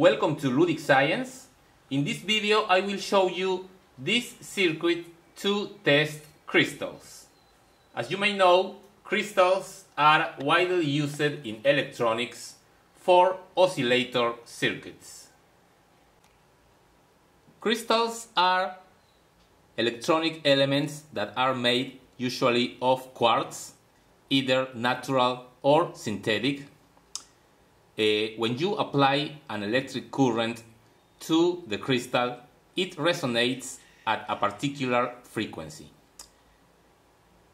welcome to Ludic Science. In this video I will show you this circuit to test crystals. As you may know, crystals are widely used in electronics for oscillator circuits. Crystals are electronic elements that are made usually of quartz, either natural or synthetic. Uh, when you apply an electric current to the crystal, it resonates at a particular frequency.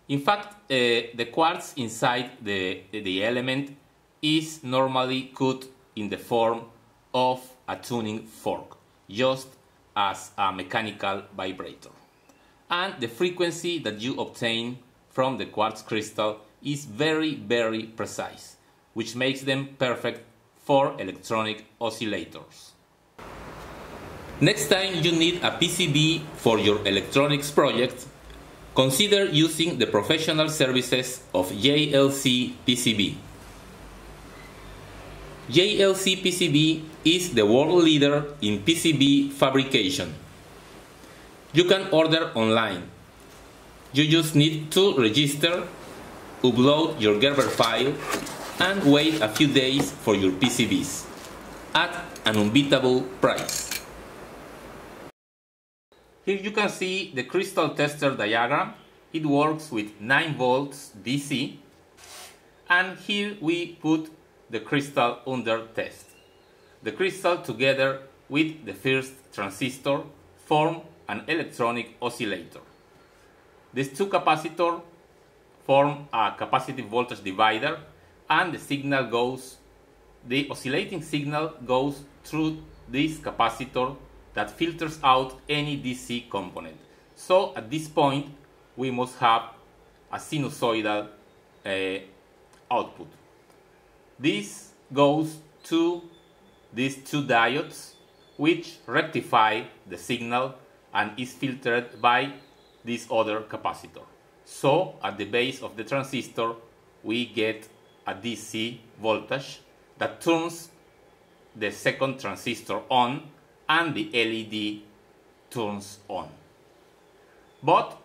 In fact, uh, the quartz inside the, the element is normally cut in the form of a tuning fork, just as a mechanical vibrator. And the frequency that you obtain from the quartz crystal is very, very precise, which makes them perfect for electronic oscillators. Next time you need a PCB for your electronics project, consider using the professional services of JLC PCB. JLCPCB is the world leader in PCB fabrication. You can order online. You just need to register, upload your Gerber file, and wait a few days for your PCBs at an unbeatable price. Here you can see the crystal tester diagram. It works with 9 volts DC and here we put the crystal under test. The crystal together with the first transistor form an electronic oscillator. These two capacitors form a capacitive voltage divider and the signal goes, the oscillating signal goes through this capacitor that filters out any DC component. So at this point we must have a sinusoidal uh, output. This goes to these two diodes which rectify the signal and is filtered by this other capacitor. So at the base of the transistor we get a DC voltage that turns the second transistor on and the LED turns on. But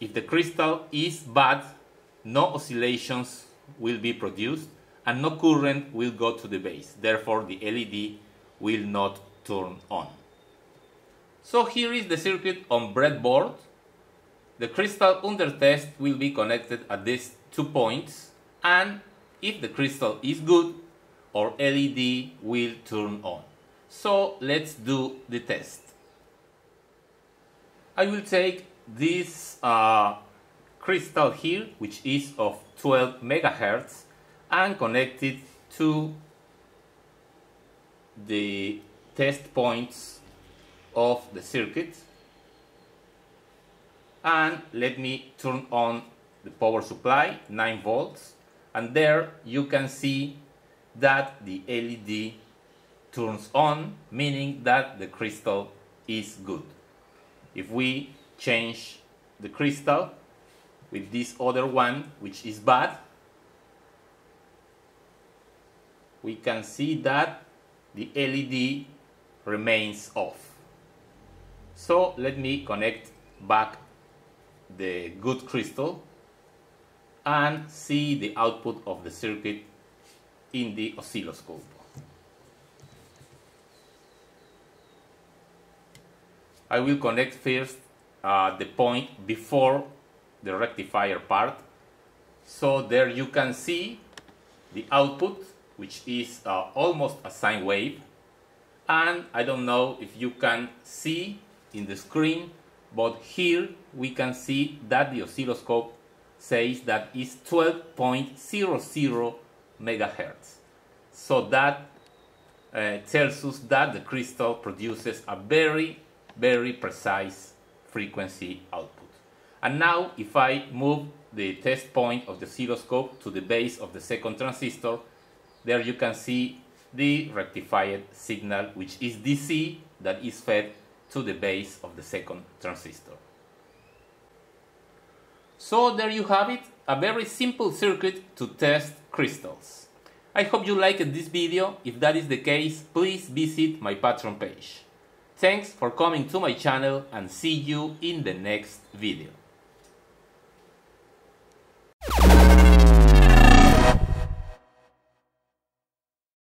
if the crystal is bad, no oscillations will be produced and no current will go to the base. Therefore, the LED will not turn on. So here is the circuit on breadboard. The crystal under test will be connected at these two points and if the crystal is good, our LED will turn on. So let's do the test. I will take this uh, crystal here, which is of 12 megahertz, and connect it to the test points of the circuit. And let me turn on the power supply, 9 volts, and there you can see that the LED turns on, meaning that the crystal is good. If we change the crystal with this other one, which is bad, we can see that the LED remains off. So let me connect back the good crystal and see the output of the circuit in the oscilloscope. I will connect first uh, the point before the rectifier part. So there you can see the output, which is uh, almost a sine wave. And I don't know if you can see in the screen, but here we can see that the oscilloscope says that is 12.00 megahertz. So that uh, tells us that the crystal produces a very very precise frequency output. And now if I move the test point of the oscilloscope to the base of the second transistor, there you can see the rectified signal which is DC that is fed to the base of the second transistor. So there you have it, a very simple circuit to test crystals. I hope you liked this video. If that is the case, please visit my Patreon page. Thanks for coming to my channel and see you in the next video.